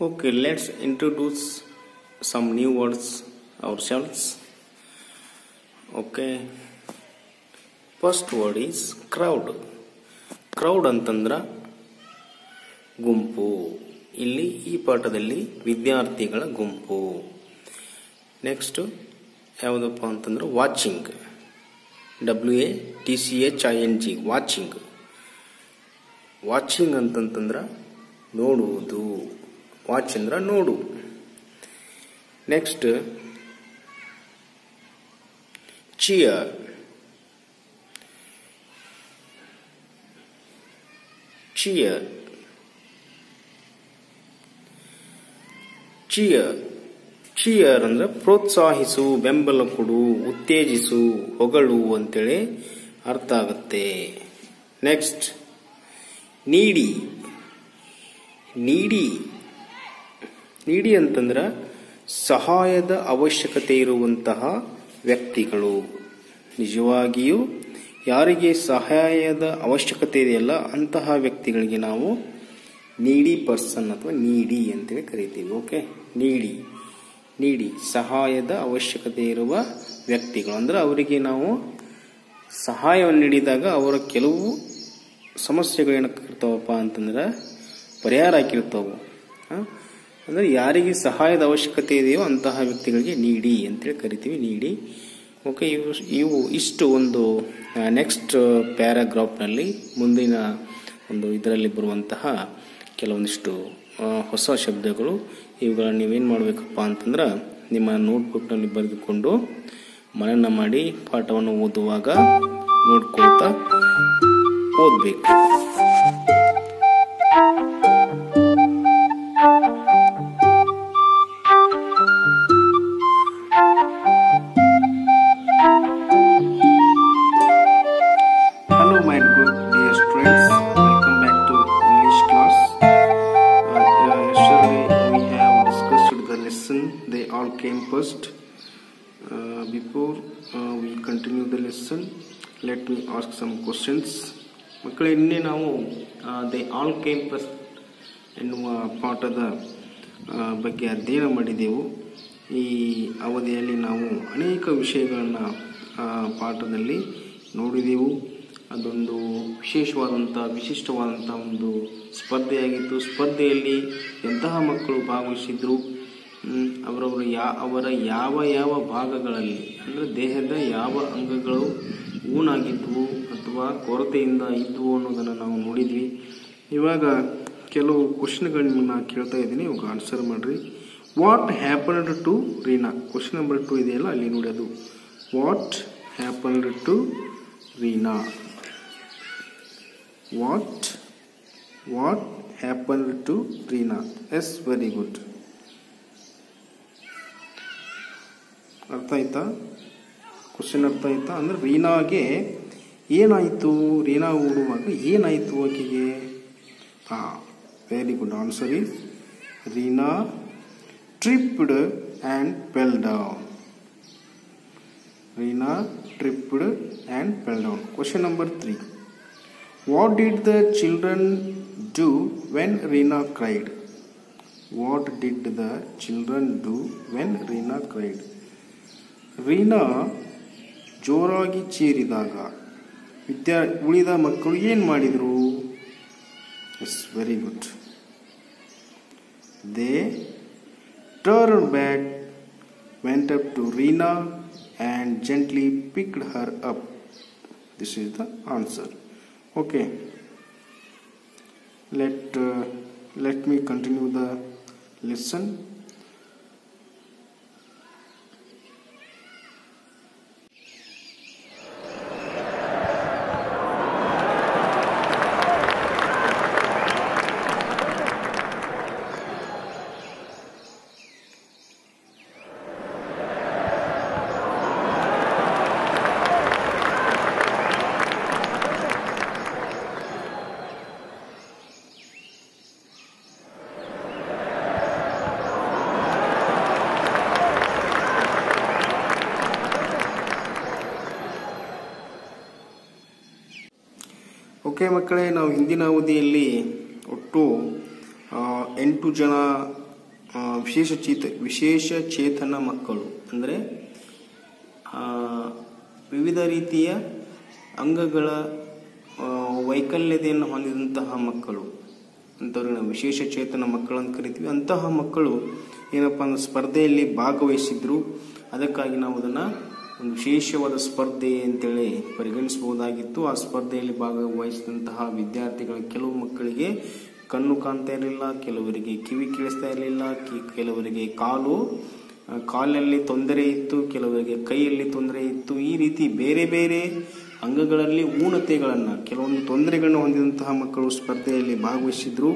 Okay, let's introduce some new words ourselves. Okay, first word is crowd. Crowd ಅಂತಂದ್ರ ಗುಂಪು. ಇಲ್ಲಿ ಈ ಪಾಠದಲ್ಲಿ ವಿದ್ಯಾರ್ಥಿಗಳ ಗುಂಪು. ನೆಕ್ಸ್ಟ್ ಯಾವುದಪ್ಪ ಅಂತಂದ್ರೆ watching W A T C H I N G watching watching ಅಂತಂತಂದ್ರ ನೋಡುವುದು. ವಾಚ್ ಅಂದ್ರ ನೋಡು. Next cheer cheer cheer cheer ಅಂದ್ರೆ ಪ್ರೋತ್ಸಾಹಿಸು, ಬೆಂಬಲ ಕೊಡು, ಉತ್ತೇಜಿಸು, ಹೊಗಳು ಅಂತೇಳಿ ಅರ್ಥ ಆಗುತ್ತೆ. ನೆಕ್ಸ್ಟ್ ನೀಡಿ. ನೀಡಿ. ನೀಡಿ ಅಂತಂದ್ರ ಸಹಾಯದ ಅವಶ್ಯಕತೆ ಇರುವಂತಹ ವ್ಯಕ್ತಿಗಳು. ನಿಜವಾಗಿಯೂ ಯಾರಿಗೆ ಸಹಾಯದ ಅವಶ್ಯಕತೆ ಇದೆಯಲ್ಲ, ಅಂತಹ ವ್ಯಕ್ತಿಗಳಿಗೆ ನಾವು ನೀಡಿ ಪರ್ಸನ್ ಅಥವಾ ನೀಡಿ ಅಂತೇಳಿ ಕರಿತೀವಿ, ಓಕೆ? ನೀಡಿ ನೀಡಿ. ಸಹಾಯದ ಅವಶ್ಯಕತೆ ಇರುವ ವ್ಯಕ್ತಿಗಳು. ಅಂದ್ರೆ ಅವರಿಗೆ ನಾವು ಸಹಾಯವನ್ನು ನೀಡಿದಾಗ ಅವರ ಕೆಲವು ಸಮಸ್ಯೆಗಳು ಏನಕ್ಕಿರ್ತಾವಪ್ಪ ಅಂತಂದ್ರೆ ಪರಿಹಾರ ಹಾಕಿರ್ತಾವು? ಅಂದ್ರೆ ಯಾರಿಗೆ ಸಹಾಯದ ಅವಶ್ಯಕತೆ ಇದೆಯೋ ಅಂತಹ ವ್ಯಕ್ತಿಗಳಿಗೆ ನೀಡಿ ಅಂತೇಳಿ ಕರಿತೀವಿ, ನೀಡಿ. ಓಕೆ, ಇವು ಇವು ಇಷ್ಟು ಒಂದು ನೆಕ್ಸ್ಟ್ ಪ್ಯಾರಾಗ್ರಾಫ್ನಲ್ಲಿ ಮುಂದಿನ ಒಂದು ಇದರಲ್ಲಿ ಬರುವಂತಹ ಕೆಲವೊಂದಿಷ್ಟು ಹೊಸ ಶಬ್ದಗಳು. ಇವುಗಳನ್ನು ನೀವೇನು ಮಾಡಬೇಕಪ್ಪ ಅಂತಂದ್ರೆ ನಿಮ್ಮ ನೋಟ್ಬುಕ್ನಲ್ಲಿ ಬರೆದುಕೊಂಡು ಮನನ ಮಾಡಿ ಪಾಠವನ್ನು ಓದುವಾಗ ನೋಡ್ಕೊಳ್ತಾ ಓದಬೇಕು. ಬಗ್ಗೆ ಅಧ್ಯಯನ ಮಾಡಿದೆವು. ಈ ಅವಧಿಯಲ್ಲಿ ನಾವು ಅನೇಕ ವಿಷಯಗಳನ್ನು ಪಾಠದಲ್ಲಿ ನೋಡಿದೆವು. ಅದೊಂದು ವಿಶೇಷವಾದಂಥ ವಿಶಿಷ್ಟವಾದಂಥ ಒಂದು ಸ್ಪರ್ಧೆಯಾಗಿತ್ತು. ಸ್ಪರ್ಧೆಯಲ್ಲಿ ಎಂತಹ ಮಕ್ಕಳು ಭಾಗವಹಿಸಿದ್ರು? ಅವರವರು ಯಾ, ಅವರ ಯಾವ ಯಾವ ಭಾಗಗಳಲ್ಲಿ, ಅಂದರೆ ದೇಹದ ಯಾವ ಅಂಗಗಳು ಊನಾಗಿದ್ವು ಅಥವಾ ಕೊರತೆಯಿಂದ ಇದ್ವು ಅನ್ನೋದನ್ನು ನಾವು ನೋಡಿದ್ವಿ. ಇವಾಗ ಕೆಲವು ಕ್ವಶನ್ಗಳನ್ನ ಕೇಳ್ತಾ ಇದ್ದೀನಿ, ಇವಾಗ ಆನ್ಸರ್ ಮಾಡ್ರಿ. What happened to Reena question number two ಇದೆಯಲ್ಲ, ಅಲ್ಲಿ ನೋಡಿ ಅದು. What happened to Reena what what happened to Reena yes very good ಅರ್ಥ ಆಯ್ತಾ? ಕ್ವಶನ್ ಅರ್ಥ ಆಯ್ತಾ? ಅಂದ್ರೆ ರೀನಾಗೆ ಏನಾಯಿತು? ರೀನಾ ಓಡುವಾಗ ಏನಾಯಿತು ಆಕೆಗೆ? ಹಾಂ. Very good answer is Reena tripped and fell down Reena tripped and fell down question number three what did the children do when Reena cried what did the children do when Reena cried Reena ಜೋರಾಗಿ ಚೀರಿದಾಗ ವಿದ್ಯಾ, ಉಳಿದ ಮಕ್ಕಳು ಏನು ಮಾಡಿದರು? Yes very good They turned back, went up to Rina and gently picked her up. This is the answer. Okay. Let, uh, let me continue the lesson. Okay ಮಕ್ಕಳೇ, ನಾವು ಹಿಂದಿನ ಅವಧಿಯಲ್ಲಿ ಒಟ್ಟು ಎಂಟು ಜನ ವಿಶೇಷ ಚೇತ, ವಿಶೇಷ ಚೇತನ ಮಕ್ಕಳು. ಅಂದರೆ ವಿವಿಧ ರೀತಿಯ ಅಂಗಗಳ ವೈಕಲ್ಯತೆಯನ್ನು ಹೊಂದಿದಂತಹ ಮಕ್ಕಳು. ಅಂಥವ್ರಿಗೆ ನಾವು ವಿಶೇಷ ಚೇತನ ಮಕ್ಕಳು ಅಂತ ಕರಿತೀವಿ. ಅಂತಹ ಮಕ್ಕಳು ಏನಪ್ಪ ಅಂದ್ರೆ ಸ್ಪರ್ಧೆಯಲ್ಲಿ ಭಾಗವಹಿಸಿದ್ರು. ಅದಕ್ಕಾಗಿ ನಾವು ಅದನ್ನು ಒಂದು ವಿಶೇಷವಾದ ಸ್ಪರ್ಧೆ ಅಂತೇಳಿ ಪರಿಗಣಿಸಬಹುದಾಗಿತ್ತು. ಆ ಸ್ಪರ್ಧೆಯಲ್ಲಿ ಭಾಗವಹಿಸಿದಂತಹ ವಿದ್ಯಾರ್ಥಿಗಳ ಕೆಲವು ಮಕ್ಕಳಿಗೆ ಕಣ್ಣು ಕಾಣ್ತಾ ಇರಲಿಲ್ಲ, ಕೆಲವರಿಗೆ ಕಿವಿ ಕೇಳಿಸ್ತಾ ಇರಲಿಲ್ಲ ಕೆಲವರಿಗೆ ಕಾಲು ಕಾಲಲ್ಲಿ ತೊಂದರೆ ಇತ್ತು, ಕೆಲವರಿಗೆ ಕೈಯಲ್ಲಿ ತೊಂದರೆ ಇತ್ತು. ಈ ರೀತಿ ಬೇರೆ ಬೇರೆ ಅಂಗಗಳಲ್ಲಿ ಊನತೆಗಳನ್ನು, ಕೆಲವೊಂದು ತೊಂದರೆಗಳನ್ನು ಹೊಂದಿದಂತಹ ಮಕ್ಕಳು ಸ್ಪರ್ಧೆಯಲ್ಲಿ ಭಾಗವಹಿಸಿದ್ರು.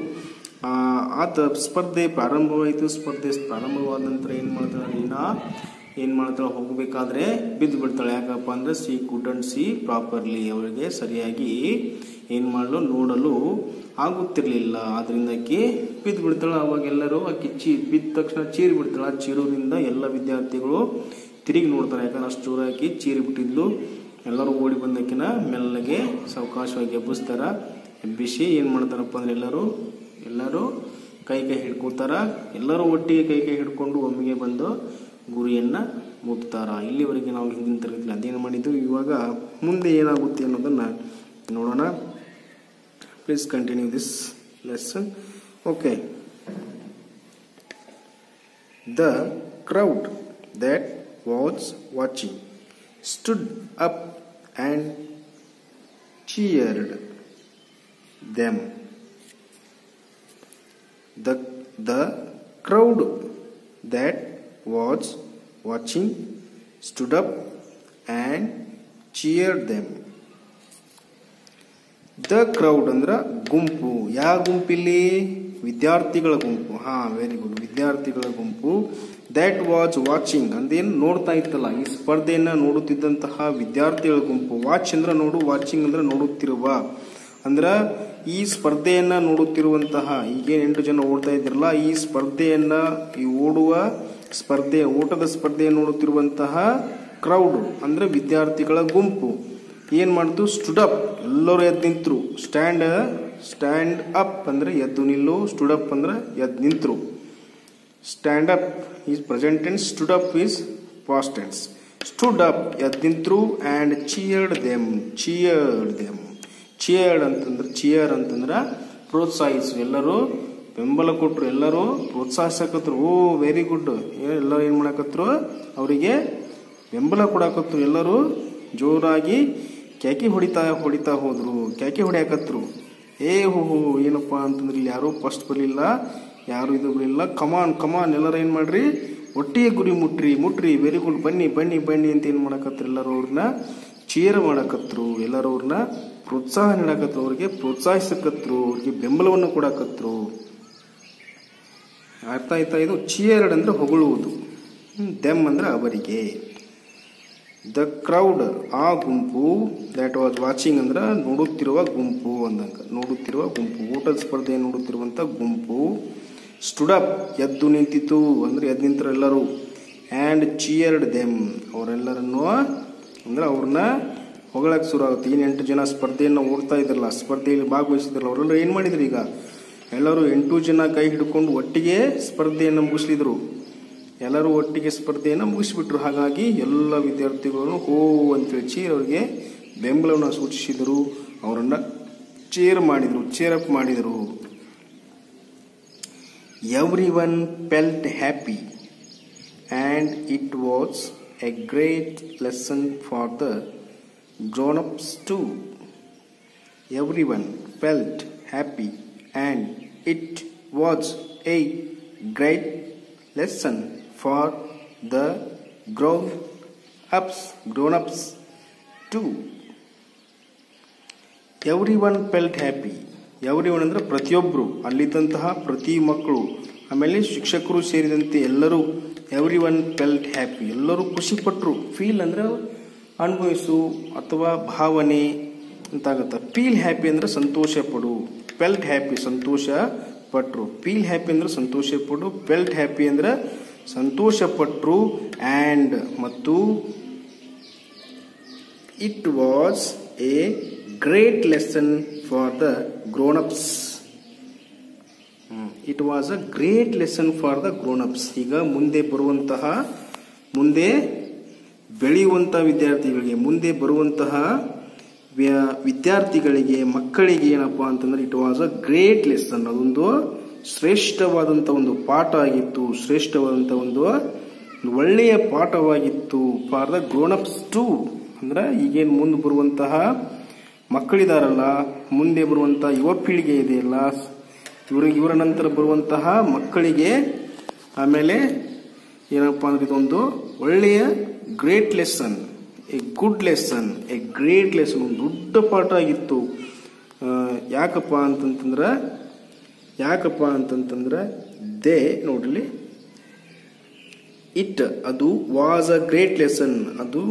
ಆತ ಸ್ಪರ್ಧೆ ಪ್ರಾರಂಭವಾಯಿತು. ಸ್ಪರ್ಧೆ ಪ್ರಾರಂಭವಾದ ನಂತರ ಏನು ಮಾಡ್ತಾರೆ ಏನು ಮಾಡ್ತಾಳೆ? ಹೋಗಬೇಕಾದ್ರೆ ಬಿದ್ದು ಬಿಡ್ತಾಳೆ. ಯಾಕಪ್ಪ ಅಂದ್ರೆ ಸಿ ಕುಡಂಟ್ ಸಿ ಪ್ರಾಪರ್ಲಿ ಅವರಿಗೆ ಸರಿಯಾಗಿ ಏನು ಮಾಡಲು? ನೋಡಲು ಆಗುತ್ತಿರಲಿಲ್ಲ. ಆದ್ರಿಂದ ಆಕಿ ಬಿದ್ದು ಬಿಡ್ತಾಳೆ. ಅವಾಗ ಎಲ್ಲರೂ ಆಕಿ ಚೀ ಬಿದ್ದ ತಕ್ಷಣ ಚೀರಿ ಬಿಡ್ತಾಳೆ. ಆ ಚೀರೋದ್ರಿಂದ ಎಲ್ಲ ವಿದ್ಯಾರ್ಥಿಗಳು ತಿರುಗಿ ನೋಡ್ತಾರೆ. ಯಾಕಂದ್ರೆ ಅಷ್ಟು ಜೋರ ಚೀರಿ ಬಿಟ್ಟಿದ್ಲು. ಎಲ್ಲರೂ ಓಡಿ ಬಂದಕ್ಕಿನ ಮೆಲ್ಲಗೆ ಸಾವಕಾಶವಾಗಿ ಎಬ್ಬಿಸ್ತಾರ. ಎಬ್ಬಿಸಿ ಏನು ಮಾಡ್ತಾರಪ್ಪ ಅಂದ್ರೆ ಎಲ್ಲರೂ ಎಲ್ಲರೂ ಕೈ ಕೈ ಹಿಡ್ಕೊತಾರ ಎಲ್ಲರೂ ಒಟ್ಟಿಗೆ ಕೈ ಕೈ ಹಿಡ್ಕೊಂಡು ಒಮ್ಮೆಗೆ ಬಂದು ಗುರಿಯನ್ನ ಮುಟ್ತಾರ? ಇಲ್ಲಿವರೆಗೆ ನಾವು ಹಿಂದಿನ ತರಗತಿಯಲ್ಲಿ ಅಧ್ಯಯನ ಮಾಡಿದ್ದು ಇವಾಗ ಮುಂದೆ ಏನಾಗುತ್ತೆ ಅನ್ನೋದನ್ನು ನೋಡೋಣ. Please continue this lesson okay the crowd that watch watching stood up and cheered them. The, the crowd that was watching, stood up, and cheered them. The crowd ಅಂದ್ರೆ ಗುಂಪು. ಯಾವ ಗುಂಪಿಲ್ಲಿ ವಿದ್ಯಾರ್ಥಿಗಳ ಗುಂಪು. ಹಾ ವೆರಿ ಗುಡ್ ವಿದ್ಯಾರ್ಥಿಗಳ ಗುಂಪು ದ್ಯಾಟ್ ವಾಚ್ ವಾಚಿಂಗ್ ಅಂದೇನು ನೋಡ್ತಾ ಇತ್ತಲ್ಲ, ಈ ಸ್ಪರ್ಧೆಯನ್ನು ನೋಡುತ್ತಿದ್ದಂತಹ ವಿದ್ಯಾರ್ಥಿಗಳ ಗುಂಪು. ವಾಚ್ ಅಂದ್ರೆ ನೋಡು ವಾಚಿಂಗ್ ಅಂದ್ರೆ ನೋಡುತ್ತಿರುವ. ಅಂದ್ರೆ ಈ ಸ್ಪರ್ಧೆಯನ್ನ ನೋಡುತ್ತಿರುವಂತಹ, ಈಗೇನು ಎಂಟು ಜನ ಓಡ್ತಾ ಇದ್ರಲ್ಲ, ಈ ಸ್ಪರ್ಧೆಯನ್ನ ಈ ಓಡುವ ಸ್ಪರ್ಧೆ ಓಟದ ಸ್ಪರ್ಧೆ ನೋಡುತ್ತಿರುವಂತಹ ಕ್ರೌಡ್ ಅಂದ್ರೆ ವಿದ್ಯಾರ್ಥಿಗಳ ಗುಂಪು. ಏನ್ ಮಾಡ್ತು? ಸ್ಟುಡಪ್ ಎಲ್ಲರೂ ಎದ್ದು ನಿಂತರು. ಸ್ಟ್ಯಾಂಡ್ ಸ್ಟ್ಯಾಂಡ್ ಅಪ್ ಅಂದ್ರೆ ಎದ್ದು ನಿಲ್ಲು ಸ್ಟುಡಪ್ ಅಂದ್ರೆ ಎದ್ದು ನಿಂತರು. Stand up is present tense stood up is past tense stood up ಎದ್ದು ನಿಂತರು and cheered them cheered them cheered ಅಂತಂದ್ರೆ ಚಿಯರ್ ಅಂತಂದ್ರೆ ಪ್ರೋತ್ಸಾಹಿಸು ಎಲ್ಲರೂ. ಬೆಂಬಲ ಕೊಟ್ಟರು ಎಲ್ಲರೂ ಪ್ರೋತ್ಸಾಹಿಸಕತ್ರು ಓ ವೆರಿ ಗುಡ್ ಎಲ್ಲರೂ ಏನು ಮಾಡಕತ್ರು? ಅವರಿಗೆ ಬೆಂಬಲ ಕೊಡಾಕತ್ರು ಎಲ್ಲರೂ, ಜೋರಾಗಿ ಕ್ಯಾಕಿ ಹೊಡಿತಾ ಹೊಡಿತಾ ಹೋದರು. ಕ್ಯಾಕಿ ಹೊಡ್ಯಾಕತ್ರು. ಏ, ಹೋ ಏನಪ್ಪ ಅಂತಂದ್ರೆ ಇಲ್ಲಿ ಯಾರೂ ಫಸ್ಟ್ ಬರಲಿಲ್ಲ, ಯಾರು ಇದು ಬರಲಿಲ್ಲ. ಕಮಾನ್ ಕಮಾನ್ ಎಲ್ಲರೂ ಏನು ಮಾಡ್ರಿ? ಒಟ್ಟಿಗೆ ಗುರಿ ಮುಟ್ರಿ ಮುಟ್ರಿ ವೆರಿ ಗುಡ್ ಬನ್ನಿ ಬನ್ನಿ ಬನ್ನಿ ಅಂತ ಏನು ಮಾಡಕತ್ರು ಎಲ್ಲರೂ ಅವ್ರನ್ನ? ಚೀರ್ ಮಾಡಕತ್ರು ಎಲ್ಲರೂ ಅವ್ರನ್ನ. ಪ್ರೋತ್ಸಾಹ ನೀಡಕತ್ರು ಅವ್ರಿಗೆ, ಪ್ರೋತ್ಸಾಹಿಸಕತ್ರು, ಅವ್ರಿಗೆ ಬೆಂಬಲವನ್ನು ಕೊಡಕತ್ರು. ಅರ್ಥ ಆಯ್ತಾ ಇದು? ಚಿಯರ್ಡ್ ಅಂದರೆ ಹೊಗಳುವುದು. ದೆಮ್ ಅಂದ್ರೆ ಅವರಿಗೆ. ದ ಕ್ರೌಡ್, ಆ ಗುಂಪು ದ್ಯಾಟ್ ವಾಸ್ ವಾಚಿಂಗ್ ಅಂದ್ರೆ ನೋಡುತ್ತಿರುವ ಗುಂಪು ಅಂದಂಗ. ನೋಡುತ್ತಿರುವ ಗುಂಪು ಊಟದ ಸ್ಪರ್ಧೆ ನೋಡುತ್ತಿರುವಂಥ ಗುಂಪು. ಸ್ಟುಡಪ್ ಎದ್ದು ನಿಂತಿತು ಅಂದ್ರೆ ಎದ್ದು ನಿಂತರು ಎಲ್ಲರೂ. ಆ್ಯಂಡ್ ಚಿಯರ್ಡ್ ದೆಮ್ ಅವರೆಲ್ಲರನ್ನು ಅಂದ್ರೆ ಅವ್ರನ್ನ ಹೊಗಳಕ್ಕೆ ಶುರು ಆಗುತ್ತೆ. ಏನು ಜನ ಸ್ಪರ್ಧೆಯನ್ನು ಓಡ್ತಾ ಇದ್ರಲ್ಲ, ಸ್ಪರ್ಧೆಯಲ್ಲಿ ಭಾಗವಹಿಸಿದ್ರಲ್ಲ ಅವರೆಲ್ಲ ಏನು ಮಾಡಿದ್ರು ಈಗ? ಎಲ್ಲರೂ ಎಂಟು ಜನ ಕೈ ಹಿಡ್ಕೊಂಡು ಒಟ್ಟಿಗೆ ಸ್ಪರ್ಧೆಯನ್ನು ಮುಗಿಸ್ಲಿದ್ರು. ಎಲ್ಲರೂ ಒಟ್ಟಿಗೆ ಸ್ಪರ್ಧೆಯನ್ನು ಮುಗಿಸಿಬಿಟ್ರು. ಹಾಗಾಗಿ ಎಲ್ಲ ವಿದ್ಯಾರ್ಥಿಗಳನ್ನು ಹೋ ಅಂತ ಹೇಳಿ ಅವರಿಗೆ ಬೆಂಬಲವನ್ನು ಸೂಚಿಸಿದರು. ಅವರನ್ನು ಚೇರ್ ಮಾಡಿದರು ಚೇರ್ ಅಪ್ ಮಾಡಿದರು. Everyone felt happy and it was a great lesson for the grown ups too everyone felt it was a great lesson for the grown ups grown ups too. Everyone felt everyone felt happy everyone ಅಂದ್ರೆ ಪ್ರತಿಯೊಬ್ಬರು ಅಲ್ಲಿದ್ದಂತಹ ಪ್ರತಿ ಮಕ್ಕಳು, ಆಮೇಲೆ ಶಿಕ್ಷಕರು ಸೇರಿದಂತೆ ಎಲ್ಲರೂ every one felt happy ಎಲ್ಲರೂ ಖುಷಿಪಟ್ಟರು feel ಅಂದರೆ ಅನುಭವಿಸು ಅಥವಾ ಭಾವನೆ ಅಂತಾಗುತ್ತೆ. ಫೀಲ್ ಹ್ಯಾಪಿ ಅಂದರೆ ಸಂತೋಷ ಪಡು. ಫೆಲ್ಟ್ ಹ್ಯಾಪಿ ಸಂತೋಷ ಪಟ್ರು. ಪೀಲ್ ಹ್ಯಾಪಿ ಅಂದ್ರೆ ಸಂತೋಷ ಪಟ್ಟು ಪೆಲ್ಟ್ ಹ್ಯಾಪಿ ಅಂದ್ರೆ ಸಂತೋಷ ಪಟ್ರು ಆ್ಯಂಡ್ ಮತ್ತು it was a great lesson for the grown ups it was a great lesson for the grown ups ಈಗ ಮುಂದೆ ಬರುವಂತಹ, ಮುಂದೆ ಬೆಳೆಯುವಂತಹ ವಿದ್ಯಾರ್ಥಿಗಳಿಗೆ, ಮುಂದೆ ಬರುವಂತಹ ವಿದ್ಯಾರ್ಥಿಗಳಿಗೆ, ಮಕ್ಕಳಿಗೆ ಏನಪ್ಪಾ ಅಂತಂದ್ರೆ it was a great lesson. ಅದೊಂದು ಶ್ರೇಷ್ಠವಾದಂಥ ಒಂದು ಪಾಠ ಆಗಿತ್ತು ಶ್ರೇಷ್ಠವಾದಂಥ ಒಂದು ಒಳ್ಳೆಯ ಪಾಠವಾಗಿತ್ತು for the grown ups too ಅಂದ್ರೆ ಈಗೇನು ಮುಂದೆ ಬರುವಂತಹ ಮಕ್ಕಳಿದಾರಲ್ಲ, ಮುಂದೆ ಬರುವಂತಹ ಯುವ ಪೀಳಿಗೆ ಇದೆಯಲ್ಲ ಇವ್ರ ಇವರ ನಂತರ ಬರುವಂತಹ ಮಕ್ಕಳಿಗೆ ಆಮೇಲೆ ಏನಪ್ಪಾ ಅಂದ್ರೆ ಇದೊಂದು ಒಳ್ಳೆಯ great lesson. A good lesson a great lesson ಒಂದು ದೊಡ್ಡ ಪಾಠ ಆಗಿತ್ತು ಯಾಕಪ್ಪ ಅಂತಂತಂದ್ರೆ ಯಾಕಪ್ಪ ಅಂತಂತಂದ್ರೆ, ದೇ ನೋಡಲಿ ಇಟ್ ಅದು ವಾಸ್ ಅ ಗ್ರೇಟ್ ಲೆಸನ್ ಅದು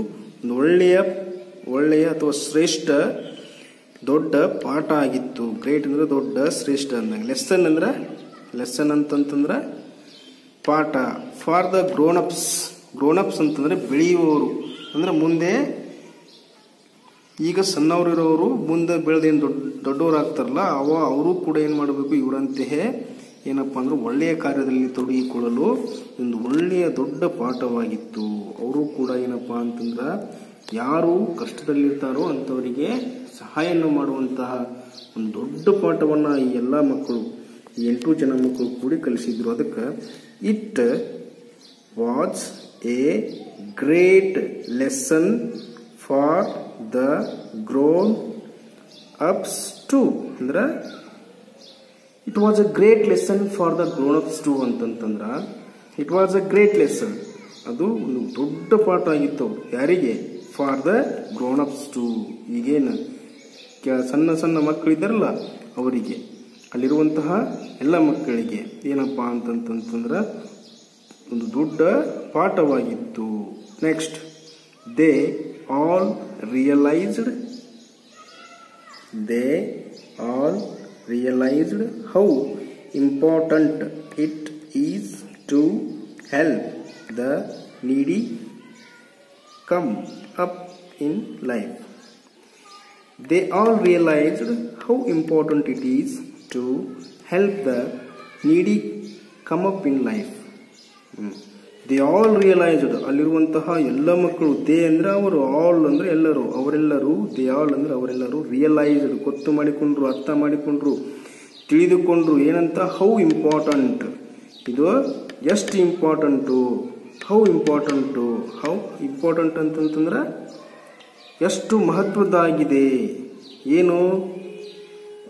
ಒಳ್ಳೆಯ ಒಳ್ಳೆಯ ಅಥವಾ ಶ್ರೇಷ್ಠ, ದೊಡ್ಡ ಪಾಠ ಆಗಿತ್ತು. ಗ್ರೇಟ್ ಅಂದ್ರೆ ದೊಡ್ಡ, ಶ್ರೇಷ್ಠ ಅಂದಂಗೆ ಲೆಸನ್ ಅಂದ್ರೆ ಲೆಸನ್ ಅಂತಂತಂದ್ರೆ, ಪಾಠ. For the grown ups grown ups ಅಂತಂದ್ರೆ ಬೆಳೆಯುವವರು. ಅಂದ್ರೆ ಮುಂದೆ ಈಗ ಸಣ್ಣವರಿರೋರು ಮುಂದೆ ಬೆಳೆದೇನು ದೊಡ್ಡ ದೊಡ್ಡವರಾಗ್ತಾರಲ್ಲ, ಅವ ಅವರು ಕೂಡ ಏನು ಮಾಡಬೇಕು ಇವರಂತೆಯೇ ಏನಪ್ಪ ಅಂದ್ರೆ ಒಳ್ಳೆಯ ಕಾರ್ಯದಲ್ಲಿ ತೊಡಗಿಕೊಳ್ಳಲು ಒಂದು ಒಳ್ಳೆಯ ದೊಡ್ಡ ಪಾಠವಾಗಿತ್ತು. ಅವರು ಕೂಡ ಏನಪ್ಪ ಅಂತಂದ್ರೆ ಯಾರು ಕಷ್ಟದಲ್ಲಿರ್ತಾರೋ ಅಂಥವರಿಗೆ ಸಹಾಯವನ್ನು ಮಾಡುವಂತಹ ಒಂದು ದೊಡ್ಡ ಪಾಠವನ್ನು ಈ ಎಲ್ಲ ಮಕ್ಕಳು ಎಂಟು ಜನ ಮಕ್ಕಳು ಕೂಡಿ ಕಲಿಸಿದ್ರು. ಅದಕ್ಕೆ it was a great lesson for the grown ups too. ಅಂದ್ರೆ it was a great lesson for the grown ups too ಅಂತಂತಂದ್ರೆ it was a great lesson ಅದು ಒಂದು ದೊಡ್ಡ ಪಾಠ ಆಗಿತ್ತು. ಯಾರಿಗೆ? For the grown ups too ಈಗೇನು ಸಣ್ಣ ಸಣ್ಣ ಮಕ್ಕಳಿದ್ದಾರಲ್ಲ, ಅವರಿಗೆ. ಅಲ್ಲಿರುವಂತಹ ಎಲ್ಲ ಮಕ್ಕಳಿಗೆ ಏನಪ್ಪಾ ಅಂತಂತಂತಂದ್ರೆ, ಒಂದು ದೊಡ್ಡ ಪಾಠವಾಗಿತ್ತು. Next, they all realized they all realized how important it is to help the needy come up in life. They all realized how important it is to help the needy come up in life. Mm. They all realised ಅಲ್ಲಿರುವಂತಹ ಎಲ್ಲ ಮಕ್ಕಳು they ಅಂದರೆ ಅವರು all ಅಂದ್ರೆ ಎಲ್ಲರೂ, ಅವರೆಲ್ಲರೂ they all ಅಂದ್ರೆ ಅವರೆಲ್ಲರೂ ರಿಯಲೈಸ್ಡ್ ಗೊತ್ತು ಮಾಡಿಕೊಂಡ್ರು, ಅರ್ಥ ಮಾಡಿಕೊಂಡ್ರು, ತಿಳಿದುಕೊಂಡ್ರು ಏನಂತ ಹೌ ಇಂಪಾರ್ಟೆಂಟ್ ಇದು ಎಷ್ಟು important how important how important ಅಂತಂತಂದ್ರೆ, ಎಷ್ಟು ಮಹತ್ವದ್ದಾಗಿದೆ, ಏನು,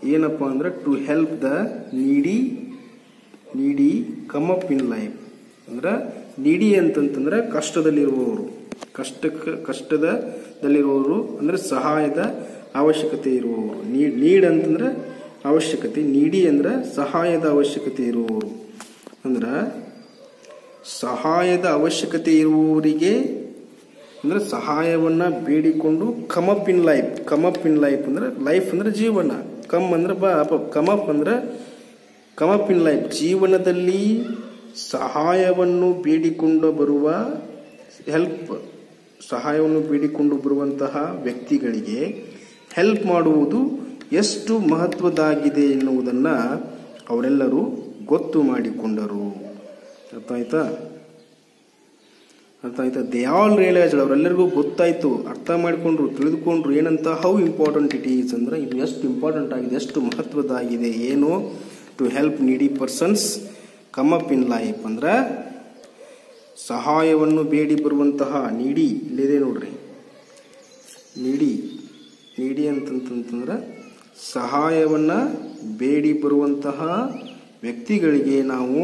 ಏನಪ್ಪ ಅಂದ್ರೆ ಟು ಹೆಲ್ಪ್ ದ ನೀಡಿ ನೀಡಿ ಕಮ್ ಅಪ್ ಇನ್ ಲೈಫ್ ಅಂದ್ರೆ ನೀಡಿ ಅಂತಂತಂದ್ರೆ ಕಷ್ಟದಲ್ಲಿರುವವರು. ಕಷ್ಟಕ್ಕೆ ಕಷ್ಟದಲ್ಲಿರುವವರು ಅಂದ್ರೆ ಸಹಾಯದ ಅವಶ್ಯಕತೆ ಇರುವವರು. ನೀಡ್ ಅಂತಂದ್ರೆ ಅವಶ್ಯಕತೆ, ನೀಡಿ ಅಂದ್ರೆ ಸಹಾಯದ ಅವಶ್ಯಕತೆ ಇರುವವರು. ಅಂದ್ರೆ ಸಹಾಯದ ಅವಶ್ಯಕತೆ ಇರುವವರಿಗೆ ಅಂದ್ರೆ ಸಹಾಯವನ್ನ ಬೇಡಿಕೊಂಡು come up in life. Come up in life ಅಂದ್ರೆ ಲೈಫ್ ಅಂದ್ರೆ ಜೀವನ. ಕಮ್ ಅಂದ್ರೆ ಬಾ ಕಮಪ್ ಅಂದ್ರೆ ಕಮಪ್ ಇನ್ ಲೈಫ್. ಜೀವನದಲ್ಲಿ ಸಹಾಯವನ್ನು ಬೇಡಿಕೊಂಡು ಬರುವ ಹೆಲ್ಪ್ ಸಹಾಯವನ್ನು ಬೇಡಿಕೊಂಡು ಬರುವಂತಹ ವ್ಯಕ್ತಿಗಳಿಗೆ ಹೆಲ್ಪ್ ಮಾಡುವುದು ಎಷ್ಟು ಮಹತ್ವದಾಗಿದೆ ಎನ್ನುವುದನ್ನು ಅವರೆಲ್ಲರೂ ಗೊತ್ತು ಮಾಡಿಕೊಂಡರು. ಅರ್ಥ ಆಯ್ತಾ ಅರ್ಥ ಆಯ್ತಾ ದೇ ಆಲ್ ರಿಯಲೈಸ್ ಅವರೆಲ್ಲರಿಗೂ ಗೊತ್ತಾಯ್ತು, ಅರ್ಥ ಮಾಡಿಕೊಂಡ್ರು, ತಿಳಿದುಕೊಂಡ್ರು ಏನಂತ ಹೌ ಇಂಪಾರ್ಟೆಂಟ್ ಇಟ್ ಈಸ್ ಅಂದ್ರೆ ಇದು ಎಷ್ಟು ಇಂಪಾರ್ಟೆಂಟ್ ಆಗಿದೆ, ಎಷ್ಟು ಮಹತ್ವದಾಗಿದೆ, ಏನು to help needy persons come up in life ಅಂದ್ರೆ ಸಹಾಯವನ್ನು ಬೇಡಿ ಬರುವಂತಹ ನೀಡಿ, ಇಲ್ಲಿದೆ ನೋಡ್ರಿ. ನೀಡಿ ನೀಡಿ ಅಂತಂತಂತಂದ್ರೆ ಸಹಾಯವನ್ನ ಬೇಡಿ ಬರುವಂತಹ ವ್ಯಕ್ತಿಗಳಿಗೆ ನಾವು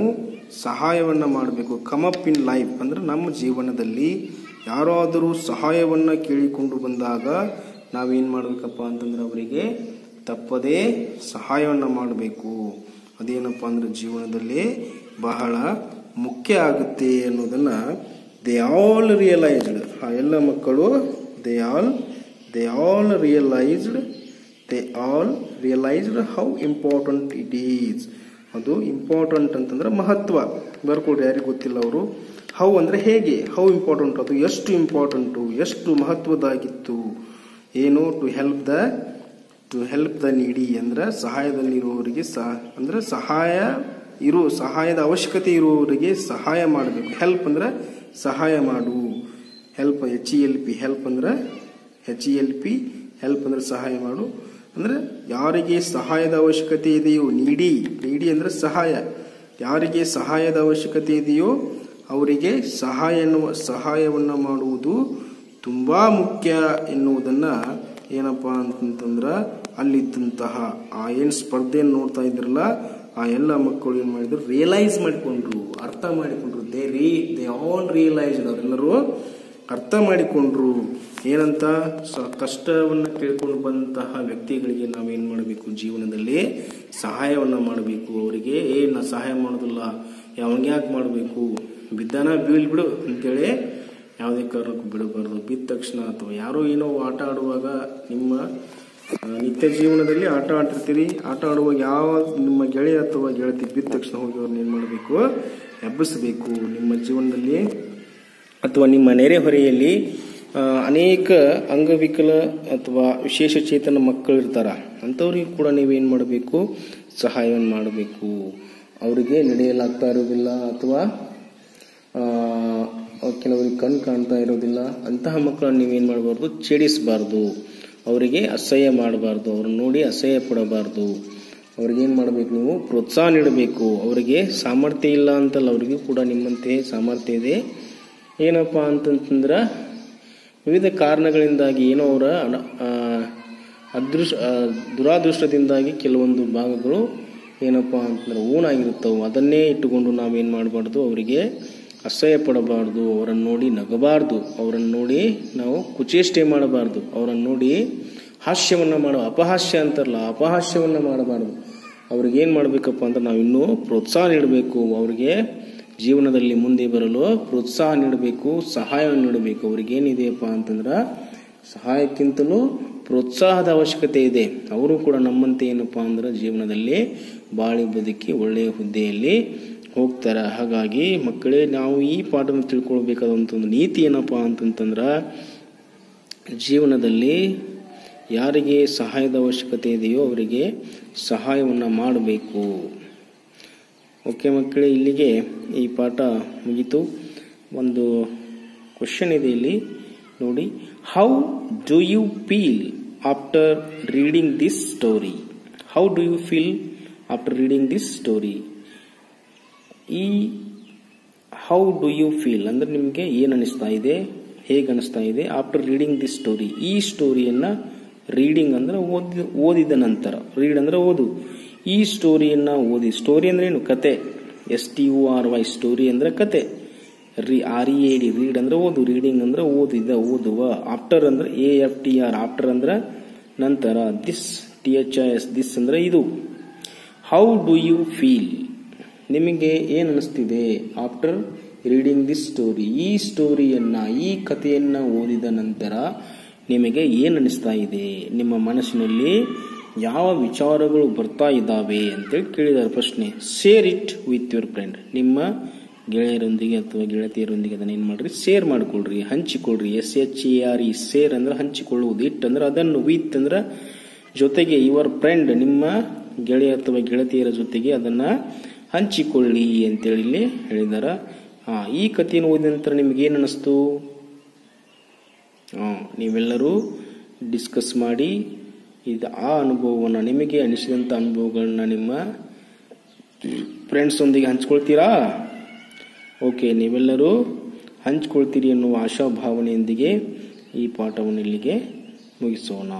ಸಹಾಯವನ್ನ ಮಾಡಬೇಕು. ಕಮಪ್ ಇನ್ ಲೈಫ್ ಅಂದ್ರೆ ನಮ್ಮ ಜೀವನದಲ್ಲಿ ಯಾರಾದರೂ ಸಹಾಯವನ್ನ ಕೇಳಿಕೊಂಡು ಬಂದಾಗ ನಾವೇನ್ ಮಾಡ್ಬೇಕಪ್ಪ ಅಂತಂದ್ರೆ ಅವರಿಗೆ ತಪ್ಪದೇ ಸಹಾಯವನ್ನ ಮಾಡಬೇಕು. ಅದೇನಪ್ಪ ಅಂದ್ರೆ ಜೀವನದಲ್ಲಿ ಬಹಳ ಮುಖ್ಯ ಆಗುತ್ತೆ ಅನ್ನೋದನ್ನ ದೇ ಆಲ್ ರಿಯಲೈಸ್ಡ್ ಆ ಎಲ್ಲ ಮಕ್ಕಳು they all they all realised they all realised how important it is ಅದು ಇಂಪಾರ್ಟೆಂಟ್ ಅಂತಂದ್ರೆ ಮಹತ್ವ. ಬರ್ಕೊಡಿ, ಯಾರಿಗೂ ಗೊತ್ತಿಲ್ಲ ಅವರು? ಹೌ ಅಂದರೆ ಹೇಗೆ? ಹೌ ಇಂಪಾರ್ಟೆಂಟ್ ಅದು ಎಷ್ಟು ಇಂಪಾರ್ಟೆಂಟು ಎಷ್ಟು ಮಹತ್ವದಾಗಿತ್ತು? ಏನು? To help the to help the needy ಅಂದ್ರೆ ಸಹಾಯದಲ್ಲಿರುವವರಿಗೆ ಸಹ, ಅಂದರೆ ಸಹಾಯ ಇರೋ ಸಹಾಯದ ಅವಶ್ಯಕತೆ ಇರುವವರಿಗೆ ಸಹಾಯ ಮಾಡಬೇಕು. ಹೆಲ್ಪ್ ಅಂದ್ರೆ ಸಹಾಯ ಮಾಡು. Help H E L P help ಅಂದ್ರೆ H E L P help ಅಂದ್ರೆ ಸಹಾಯ ಮಾಡು. ಅಂದ್ರೆ ಯಾರಿಗೆ ಸಹಾಯದ ಅವಶ್ಯಕತೆ ಇದೆಯೋ ನೀಡಿ. ನೀಡಿ ಅಂದ್ರೆ ಸಹಾಯ. ಯಾರಿಗೆ ಸಹಾಯದ ಅವಶ್ಯಕತೆ ಇದೆಯೋ ಅವರಿಗೆ ಸಹಾಯ ಎನ್ನುವ, ಸಹಾಯವನ್ನು ಮಾಡುವುದು ತುಂಬ ಮುಖ್ಯ ಎನ್ನುವುದನ್ನು ಏನಪ್ಪ ಅಂತಂತಂದ್ರೆ ಅಲ್ಲಿದ್ದಂತಹ ಆ ಏನು ಸ್ಪರ್ಧೆಯನ್ನು ನೋಡ್ತಾ ಇದ್ರಲ್ಲ ಆ ಎಲ್ಲ ಮಕ್ಕಳು ಏನು ಮಾಡಿದ್ರು ರಿಯಲೈಸ್ ಮಾಡಿಕೊಂಡ್ರು, ಅರ್ಥ ಮಾಡಿಕೊಂಡ್ರು. ದೇ ರೀ ದೇ ಆಲ್ ರಿಯಲೈಸ್ಡ್ ಅವರೆಲ್ಲರೂ ಅರ್ಥ ಮಾಡಿಕೊಂಡ್ರು. ಏನಂತ, ಸ- ಕಷ್ಟವನ್ನು ಕೇಳ್ಕೊಂಡು ಬಂದಂತಹ ವ್ಯಕ್ತಿಗಳಿಗೆ ನಾವೇನು ಮಾಡಬೇಕು? ಜೀವನದಲ್ಲಿ ಸಹಾಯವನ್ನು ಮಾಡಬೇಕು. ಅವರಿಗೆ, ಏ, ನಾ ಸಹಾಯ ಮಾಡೋದಿಲ್ಲ ಯಾವಾಗ ಯಾಕೆ ಮಾಡಬೇಕು? ಬಿದ್ದಾನ ಬೀಳ್ಬಿಡು ಅಂತೇಳಿ ಯಾವುದೇ ಕಾರಣಕ್ಕೂ ಬಿಡಬಾರ್ದು. ಬಿದ್ದ ತಕ್ಷಣ ಅಥವಾ ಯಾರೋ ಏನೋ ಆಟ ಆಡುವಾಗ ನಿಮ್ಮ ನಿತ್ಯ ಜೀವನದಲ್ಲಿ ಆಟ ಆಡ್ತಿರ್ತೀರಿ ಆಟ ಆಡುವಾಗ ಯಾವ ನಿಮ್ಮ ಗೆಳೆಯ ಅಥವಾ ಗೆಳತಿ ಬಿದ್ದ ತಕ್ಷಣ ಹೋಗಿ ಅವ್ರನ್ನ ಏನು ಮಾಡಬೇಕು? ಎಬ್ಬಿಸಬೇಕು. ನಿಮ್ಮ ಜೀವನದಲ್ಲಿ ಅಥವಾ ನಿಮ್ಮ ನೆರೆಹೊರೆಯಲ್ಲಿ ಅನೇಕ ಅಂಗವಿಕಲ ಅಥವಾ ವಿಶೇಷ ಚೇತನ ಮಕ್ಕಳು ಇರ್ತಾರ. ಅಂಥವ್ರಿಗೆ ಕೂಡ ನೀವೇನು ಮಾಡಬೇಕು? ಸಹಾಯವನ್ನು ಮಾಡಬೇಕು. ಅವರಿಗೆ ನಡೆಯಲಾಗ್ತಾ ಇರೋದಿಲ್ಲ ಅಥವಾ ಕೆಲವರಿಗೆ ಕಣ್ಣು ಕಾಣ್ತಾ ಇರೋದಿಲ್ಲ. ಅಂತಹ ಮಕ್ಕಳನ್ನು ನೀವೇನು ಮಾಡಬಾರ್ದು? ಛೇಡಿಸಬಾರ್ದು. ಅವರಿಗೆ ಅಸಹ್ಯ ಮಾಡಬಾರ್ದು, ಅವ್ರನ್ನ ನೋಡಿ ಅಸಹ್ಯ ಪಡಬಾರ್ದು. ಅವ್ರಿಗೇನು ಮಾಡಬೇಕು ನೀವು? ಪ್ರೋತ್ಸಾಹ ನೀಡಬೇಕು. ಅವರಿಗೆ ಸಾಮರ್ಥ್ಯ ಇಲ್ಲ ಅಂತಲ್ಲ, ಅವರಿಗೂ ಕೂಡ ನಿಮ್ಮಂತೆ ಸಾಮರ್ಥ್ಯ ಇದೆ. ಏನಪ್ಪ ಅಂತಂತಂದ್ರೆ, ವಿವಿಧ ಕಾರಣಗಳಿಂದಾಗಿ ಏನೋ ಅವರ ಅದೃಷ್ಟ ದುರಾದೃಷ್ಟದಿಂದಾಗಿ ಕೆಲವೊಂದು ಭಾಗಗಳು ಏನಪ್ಪ ಅಂತಂದ್ರೆ ಊನಾಗಿರುತ್ತವೆ ಅದನ್ನೇ ಇಟ್ಟುಕೊಂಡು ನಾವೇನು ಮಾಡಬಾರ್ದು? ಅವರಿಗೆ ಅಸಹ್ಯ ಪಡಬಾರ್ದು ಅವರನ್ನು ನೋಡಿ ನಗಬಾರ್ದು, ಅವರನ್ನು ನೋಡಿ ನಾವು ಕುಚೇಷ್ಟೆ ಮಾಡಬಾರ್ದು, ಅವರನ್ನು ನೋಡಿ ಹಾಸ್ಯವನ್ನು ಮಾಡೋ ಅಪಹಾಸ್ಯ ಅಂತಾರಲ್ಲ ಅಪಹಾಸ್ಯವನ್ನು ಮಾಡಬಾರ್ದು. ಅವ್ರಿಗೆ ಏನು ಮಾಡಬೇಕಪ್ಪ ಅಂದ್ರೆ ನಾವು ಇನ್ನೂ ಪ್ರೋತ್ಸಾಹ ನೀಡಬೇಕು, ಅವರಿಗೆ ಜೀವನದಲ್ಲಿ ಮುಂದೆ ಬರಲು ಪ್ರೋತ್ಸಾಹ ನೀಡಬೇಕು ಸಹಾಯವನ್ನು ನೀಡಬೇಕು. ಅವ್ರಿಗೇನಿದೆಯಪ್ಪ ಅಂತಂದ್ರೆ ಸಹಾಯಕ್ಕಿಂತಲೂ ಪ್ರೋತ್ಸಾಹದ ಅವಶ್ಯಕತೆ ಇದೆ. ಅವರು ಕೂಡ ನಮ್ಮಂತೆ ಏನಪ್ಪ ಅಂದ್ರೆ ಜೀವನದಲ್ಲಿ ಬಾಳಿ ಬದುಕಿ ಒಳ್ಳೆಯ ಹುದ್ದೆಯಲ್ಲಿ ಹೋಗ್ತಾರೆ. ಹಾಗಾಗಿ ಮಕ್ಕಳೇ, ನಾವು ಈ ಪಾಠವನ್ನು ತಿಳ್ಕೊಳ್ಬೇಕಾದಂಥ ಒಂದು ನೀತಿ ಏನಪ್ಪ ಅಂತಂತಂದ್ರೆ, ಜೀವನದಲ್ಲಿ ಯಾರಿಗೆ ಸಹಾಯದ ಅವಶ್ಯಕತೆ ಇದೆಯೋ ಅವರಿಗೆ ಸಹಾಯವನ್ನು ಮಾಡಬೇಕು. ಓಕೆ ಮಕ್ಕಳೇ, ಇಲ್ಲಿಗೆ ಈ ಪಾಠ ಮುಗಿತು. ಒಂದು ಕ್ವಶನ್ ಇದೆ ಇಲ್ಲಿ, ನೋಡಿ. How do you feel after reading this story how do you feel after reading this story ಈ ಹೌ ಡು ಯು ಫೀಲ್ ಅಂದ್ರೆ ನಿಮಗೆ ಏನು ಅನಿಸ್ತಾ ಇದೆ? ಹೇಗೆ ಅನಿಸ್ತಾ ಇದೆ? ಆಫ್ಟರ್ ರೀಡಿಂಗ್ ದಿಸ್ ಸ್ಟೋರಿ ಈ ಸ್ಟೋರಿಯನ್ನು ರೀಡಿಂಗ್ ಅಂದ್ರೆ ಓದಿ, ಓದಿದ ನಂತರ ರೀಡ್ ಅಂದ್ರೆ ಓದು. ಈ ಸ್ಟೋರಿಯನ್ನು ಓದಿ ಸ್ಟೋರಿ ಅಂದರೆ ಏನು? ಕತೆ. S T U R Y story ಅಂದ್ರೆ ಕತೆ. ರಿ ಆರ್ ಇ ಡಿ ರೀಡ್ ಅಂದ್ರೆ ಓದು. ರೀಡಿಂಗ್ ಅಂದ್ರೆ ಓದಿದ, ಓದುವ. ಆಫ್ಟರ್ ಅಂದ್ರೆ A F T R after ಅಂದ್ರೆ ನಂತರ. This T H S this ಅಂದ್ರೆ ಇದು. ಹೌ ಡು ಯು ಫೀಲ್ ನಿಮಗೆ ಏನು ಅನಿಸ್ತಿದೆ ಆಫ್ಟರ್ ರೀಡಿಂಗ್ ದಿಸ್ ಸ್ಟೋರಿ ಈ ಸ್ಟೋರಿಯನ್ನು ಈ ಕಥೆಯನ್ನು ಓದಿದ ನಂತರ ನಿಮಗೆ ಏನು ಅನಿಸ್ತಾ ಇದೆ? ನಿಮ್ಮ ಮನಸ್ಸಿನಲ್ಲಿ ಯಾವ ವಿಚಾರಗಳು ಬರ್ತಾ ಇದ್ದಾವೆ ಅಂತೇಳಿ ಕೇಳಿದ್ದಾರೆ ಪ್ರಶ್ನೆ. Share it with your friend ನಿಮ್ಮ ಗೆಳೆಯರೊಂದಿಗೆ ಅಥವಾ ಗೆಳತಿಯರೊಂದಿಗೆ ಅದನ್ನು ಏನು ಮಾಡ್ರಿ? ಶೇರ್ ಮಾಡ್ಕೊಳ್ರಿ ಹಂಚಿಕೊಳ್ಳ್ರಿ S H E R E share ಅಂದ್ರೆ ಹಂಚಿಕೊಳ್ಳುವುದು ಇಟ್ ಅಂದ್ರೆ ಅದನ್ನು ವಿತ್ ಅಂದ್ರೆ ಜೊತೆಗೆ ಯುವರ್ ಫ್ರೆಂಡ್ ನಿಮ್ಮ ಗೆಳೆಯ ಅಥವಾ ಗೆಳತಿಯರ ಜೊತೆಗೆ ಅದನ್ನ ಹಂಚಿಕೊಳ್ಳಿ ಅಂತೇಳಿ ಇಲ್ಲಿ ಹೇಳಿದ್ದಾರೆ ಹಾ ಈ ಕಥೆಯನ್ನು ಓದಿದ ನಂತರ ನಿಮಗೇನು ಅನ್ನಿಸ್ತು ಅನಿಸ್ತು? ನೀವೆಲ್ಲರೂ ಡಿಸ್ಕಸ್ ಮಾಡಿ ಇದು ಆ ಅನುಭವವನ್ನು, ನಿಮಗೆ ಅನಿಸಿದಂಥ ಅನುಭವಗಳನ್ನ ನಿಮ್ಮ ಫ್ರೆಂಡ್ಸೊಂದಿಗೆ ಹಂಚ್ಕೊಳ್ತೀರಾ? ಓಕೆ, ನೀವೆಲ್ಲರೂ ಹಂಚ್ಕೊಳ್ತೀರಿ ಎನ್ನುವ ಆಶಾಭಾವನೆಯೊಂದಿಗೆ ಈ ಪಾಠವನ್ನು ಇಲ್ಲಿಗೆ ಮುಗಿಸೋಣ.